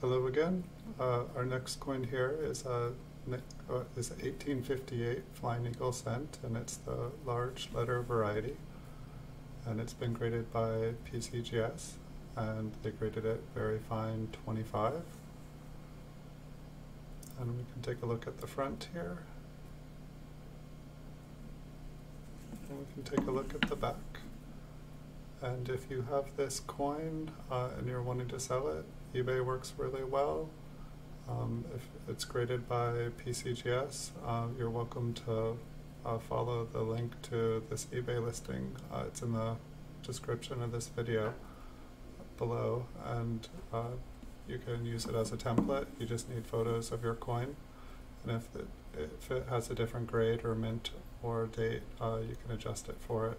Hello again. Uh, our next coin here is a uh, is a 1858 Flying Eagle cent, and it's the large letter variety. And it's been graded by PCGS, and they graded it very fine 25. And we can take a look at the front here. And we can take a look at the back. And if you have this coin uh, and you're wanting to sell it, eBay works really well. Um, if it's graded by PCGS, uh, you're welcome to uh, follow the link to this eBay listing. Uh, it's in the description of this video below, and uh, you can use it as a template. You just need photos of your coin, and if it, if it has a different grade or mint or date, uh, you can adjust it for it.